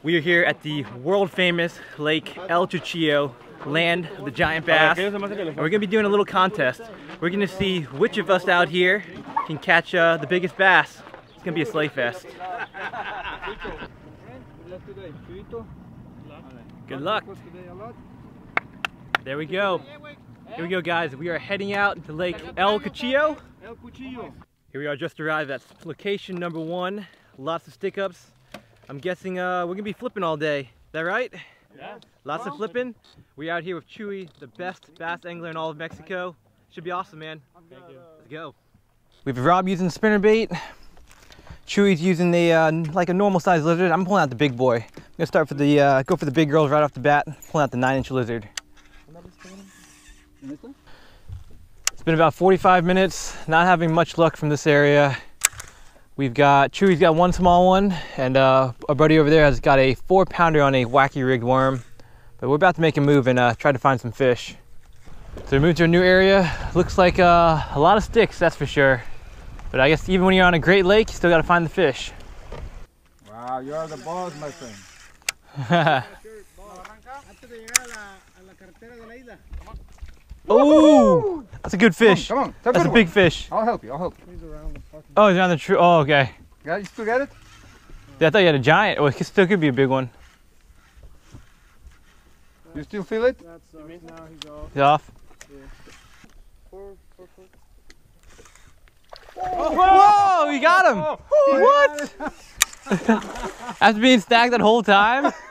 We are here at the world famous Lake El Cuchillo, land of the giant bass. And we're gonna be doing a little contest. We're gonna see which of us out here can catch uh, the biggest bass. It's gonna be a sleigh fest. Good luck. There we go. Here we go guys. We are heading out to Lake El Cuchillo. Here we are just arrived at location number one. Lots of stick ups. I'm guessing uh, we're gonna be flipping all day. Is that right? Yeah. Lots of flipping. We out here with Chuy, the best bass angler in all of Mexico. Should be awesome, man. Thank you. Let's go. We have Rob using spinner bait. Chuy's using the uh, like a normal sized lizard. I'm pulling out the big boy. I'm gonna start for the uh, go for the big girls right off the bat. Pulling out the nine inch lizard. It's been about 45 minutes. Not having much luck from this area. We've got Chuy's got one small one, and uh, our buddy over there has got a four pounder on a wacky rigged worm. But we're about to make a move and uh, try to find some fish. So we moved to a new area. Looks like uh, a lot of sticks, that's for sure. But I guess even when you're on a great lake, you still gotta find the fish. Wow, you are the boss, my friend. Oh, that's a good fish. Come on, come on. That's a big fish. I'll help you. I'll help you. Oh, he's around the tree. Oh, okay. Yeah, you still got it? Yeah, I thought you had a giant. Well, it still could be a big one. You still feel it? That's uh, now he's off. He's off. Four, four, four. Whoa, you got him. What? After being stacked that whole time?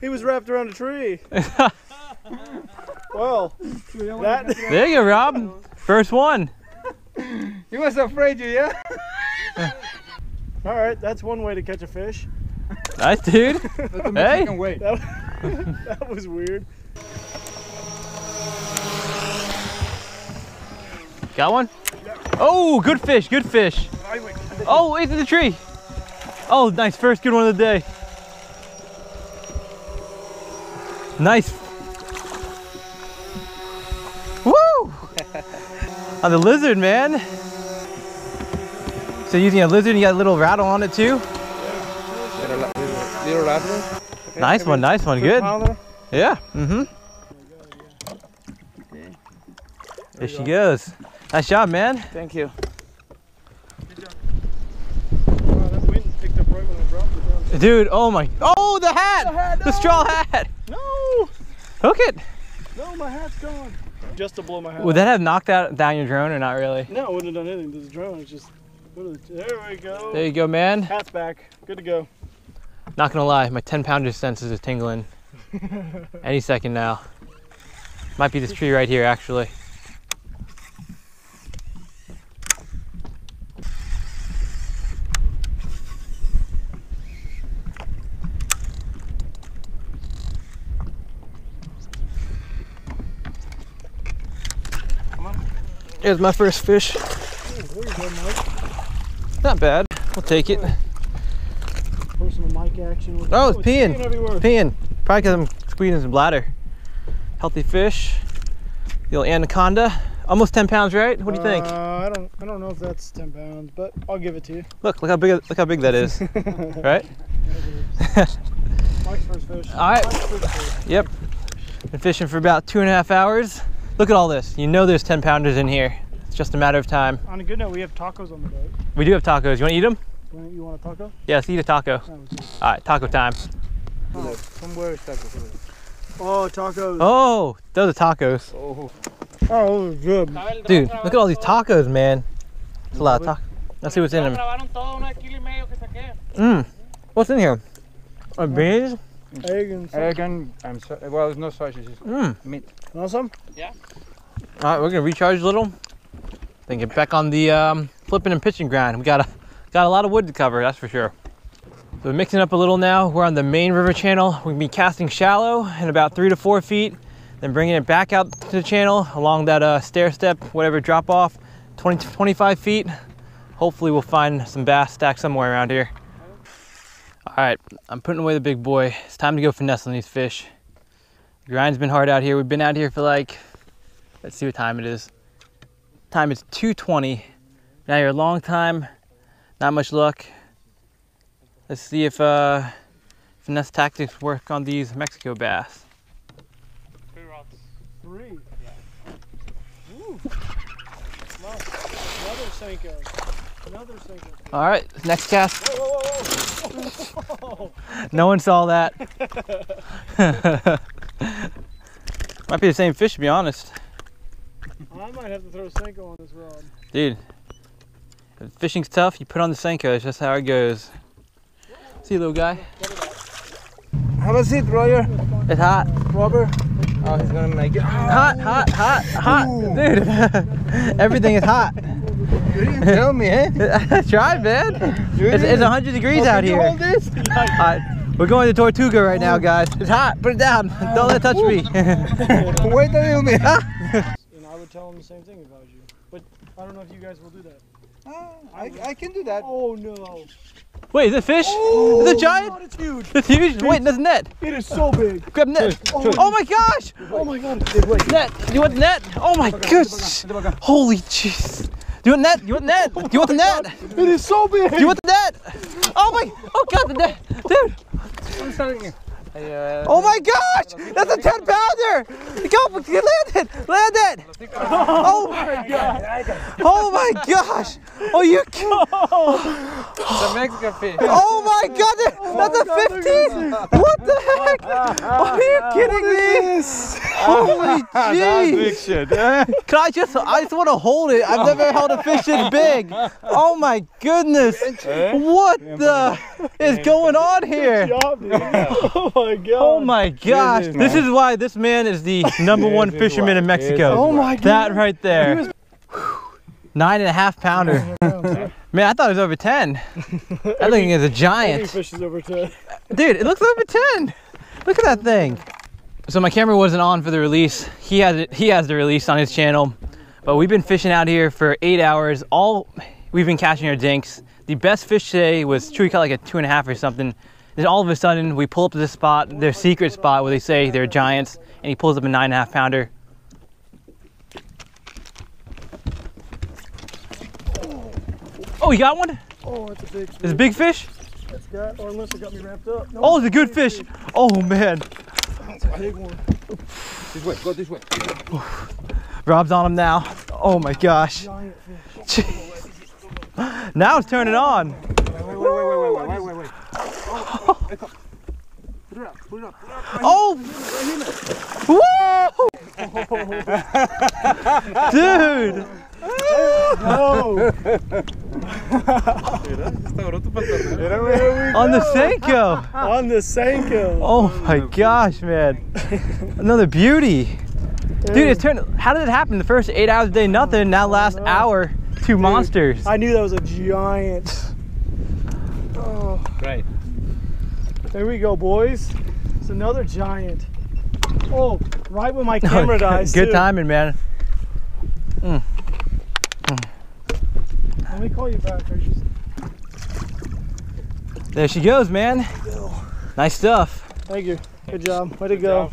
He was wrapped around a tree. well, that There you go, Rob. First one. He was afraid you, yeah? all right. That's one way to catch a fish. Nice, dude. Hey. Mexican way. That, that was weird. Got one? Oh, good fish, good fish. Oh, into the tree. Oh, nice, first good one of the day. Nice. On the lizard, man. So using a lizard, you got a little rattle on it too? Little lateral. Nice one, nice one, good. Yeah, mm-hmm. There she goes. Nice job, man. Thank you. Wow, that wind picked up right when I dropped it down. Dude, oh my, oh, the hat, the, straw hat. No, Hook it. no, my hat's gone. Just to blow my hat. Would that have knocked out down your drone or not really? No, it wouldn't have done anything to the drone. It's just. There we go. There you go, man. Hat's back. Good to go. Not gonna lie, my 10 pounder senses are tingling. Any second now. Might be this tree right here, actually. Here's my first fish. There you go, Mike. Not bad. We'll take it. Personal mic action. Oh, it's peeing. everywhere. Peeing. Probably because I'm squeezing his bladder. Healthy fish. The old anaconda. Almost 10 pounds, right? What do you think? Uh, I don't. I don't know if that's 10 pounds, but I'll give it to you. Look, look how big, look how big that is, right? Mike's first fish. All right. Mike's first fish. Yep. Been fishing for about two and a half hours. Look at all this. You know there's 10 pounders in here. It's just a matter of time. On a good note, we have tacos on the boat. We do have tacos. You want to eat them? You want, a taco? Yeah, let's eat a taco. No, All right, taco time. Oh, from where is tacos? Oh, tacos. Oh, those are tacos. Oh, Oh, those are good. Dude, look at all these tacos, man. It's a lot of tacos. Let's see what's in them. Mmm. What's in here? Uh, beans? Egg and some. egg and I'm so, well, there's no sausage, it's Mmm. meat. Want some? All right, we're gonna recharge a little. Then get back on the um, flipping and pitching grind. We got a got a lot of wood to cover, that's for sure. So we're mixing up a little now. We're on the main river channel. We're gonna be casting shallow in about three to four feet, then bringing it back out to the channel along that uh, stair step, whatever drop off, 20 to 25 feet. Hopefully we'll find some bass stacked somewhere around here. All right, I'm putting away the big boy. It's time to go finesse on these fish. The grind's been hard out here. We've been out here for like Let's see what time it is. Time is 2:20. Now here a long time. Not much luck. Let's see if uh, finesse tactics work on these Mexico bass. Three rods. Three? Yeah. Woo. Nice. Another Senko. Another Senko. All right, next cast. Whoa, whoa, whoa, whoa. No one saw that. Might be the same fish, to be honest. I might have to throw a Senko on this rod. Dude, if fishing's tough, you put on the Senko. It's just how it goes. See, you, little guy? Have a seat, Roger. It's hot. Robert. Oh, he's gonna make it. Hot, hot, hot, hot. Dude, everything is hot. You didn't tell me, eh? I tried, man. It's, it's 100 degrees Oh, out here. hold this? Alright, we're going to Tortuga right now, guys. It's hot. Put it down. Don't let it touch me. Wait a little bit. And I would tell him the same thing if I was you. But I don't know if you guys will do that. Ah, I, I can do that. Oh no. Wait, is it fish? is it giant? God, it's huge. It's huge. Wait, there's a net. It is so big. Grab net. Oh my gosh! Oh my god. Net. You want net? Oh my gosh! Holy jeez. Oh Do you want net? You want net? Do you want the net? It is so big. Do you want the net? Oh my! Oh god, the net, dude! Oh my gosh! That's a 10 pounder! Go, land it! Land it! Oh my god! Oh my gosh! Oh you! The Mexican fish. Oh my god! That's a 15! What the heck? Are you kidding me? Holy jeez! shit. Can I just, I just want to hold it. I've never held a fish this big. Oh my goodness. What the is going on here? Job. Oh my god. Oh my gosh. is, This is why this man is the number one fisherman in Mexico. Oh my god. That right there. Nine and a half pounder. Man, I thought it was over 10. That thing is a Every giant. fish is over 10. Dude, it looks over 10. Look at that thing. So my camera wasn't on for the release. He has it, he has the release on his channel. But we've been fishing out here for eight hours. All we've been catching our dinks. The best fish today was Chuy caught like a two and a half or something. Then all of a sudden we pull up to this spot, their secret spot where they say they're giants, and he pulls up a nine and a half pounder. Oh, you got one? Oh, it's a big Is fish. it a big fish? It's got, or unless it got me wrapped up. No, Oh, it's a good fish. Oh man. This way, go this way. Rob's on him now. Oh my gosh. Now it's turning on. Wait, wait, wait, wait, wait, wait, wait, wait. Put it up, put it up. Oh! Woo! Dude! No. On the Senko! On the Senko. Oh my gosh, man. Another beauty. Dude, it's turned. How did it happen? The first eight hours a day, nothing. Now, oh, last hour, two monsters. I knew that was a giant. Oh, Right. there we go, boys. It's another giant. Oh, right when my camera dies. Good too. timing, man. Mm. Mm. Let me call you back. I just There she goes, man. Nice stuff. thank you. Good job. Way to go.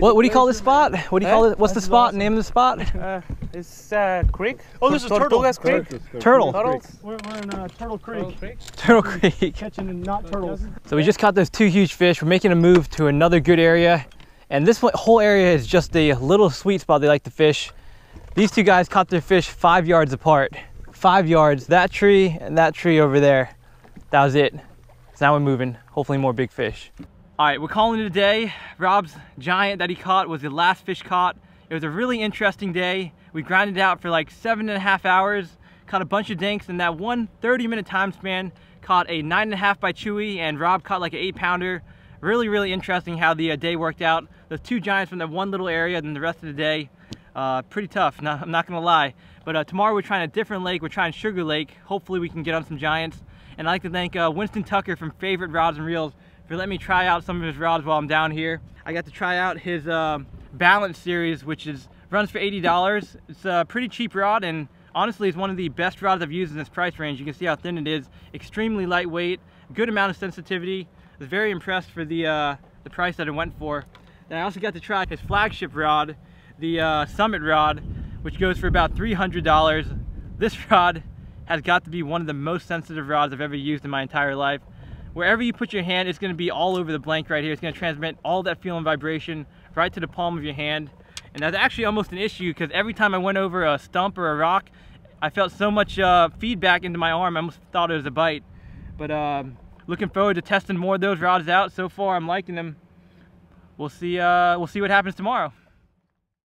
What, what do you call this spot? What do you call Eh? it? What's the spot? awesome. Name of the spot? Uh, it's uh, creek. Oh, this is Turtle. Tortugas Creek. Turtle. Turtles. We're, we're in uh, Turtle Creek, Turtle Creek. catching and not turtles. So we just caught those two huge fish. We're making a move to another good area. And this whole area is just a little sweet spot they like to fish. These two guys caught their fish five yards apart. Five yards, that tree and that tree over there. That was it. So now we're moving, hopefully more big fish. All right, we're calling it a day. Rob's giant that he caught was the last fish caught. It was a really interesting day. We grinded out for like seven and a half hours, caught a bunch of dinks, and that one 30 minute time span caught a nine and a half by Chuy, and Rob caught like an eight pounder. Really, really interesting how the uh, day worked out. The two giants from that one little area, and the rest of the day, uh, pretty tough, not, I'm not gonna lie. But uh, tomorrow we're trying a different lake, we're trying Sugar Lake. Hopefully we can get on some giants. And I'd like to thank uh, Winston Tucker from Favorite Rods and Reels for letting me try out some of his rods while I'm down here. I got to try out his um, Balance series, which is runs for $80. It's a pretty cheap rod and honestly it's one of the best rods I've used in this price range. You can see how thin it is, extremely lightweight, good amount of sensitivity. I was very impressed for the, uh, the price that it went for. Then I also got to try his flagship rod, the uh, Summit rod, which goes for about $300. This rod has got to be one of the most sensitive rods I've ever used in my entire life. wherever you put your hand, it's gonna be all over the blank right here. It's gonna transmit all that feel and vibration right to the palm of your hand. And that's actually almost an issue because every time I went over a stump or a rock, I felt so much uh, feedback into my arm, I almost thought it was a bite. But um, looking forward to testing more of those rods out. So far, I'm liking them. We'll see. Uh, we'll see what happens tomorrow.